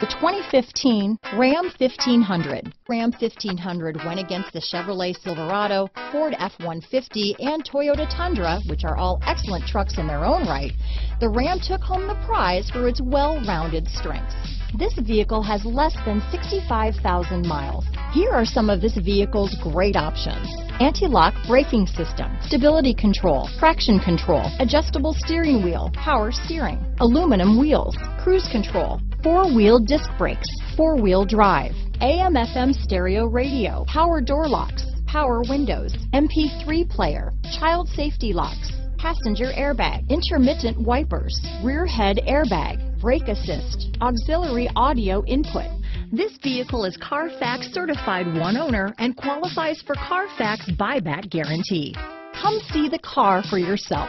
The 2015 Ram 1500. Ram 1500 went against the Chevrolet Silverado, Ford F-150, and Toyota Tundra, which are all excellent trucks in their own right. The Ram took home the prize for its well-rounded strengths. This vehicle has less than 65,000 miles. Here are some of this vehicle's great options. Anti-lock braking system, stability control, traction control, adjustable steering wheel, power steering, aluminum wheels, cruise control, four-wheel disc brakes, four-wheel drive, AM FM stereo radio, power door locks, power windows, MP3 player, child safety locks, passenger airbag, intermittent wipers, rear head airbag, brake assist, auxiliary audio input. This vehicle is Carfax certified one owner and qualifies for Carfax buyback guarantee. Come see the car for yourself.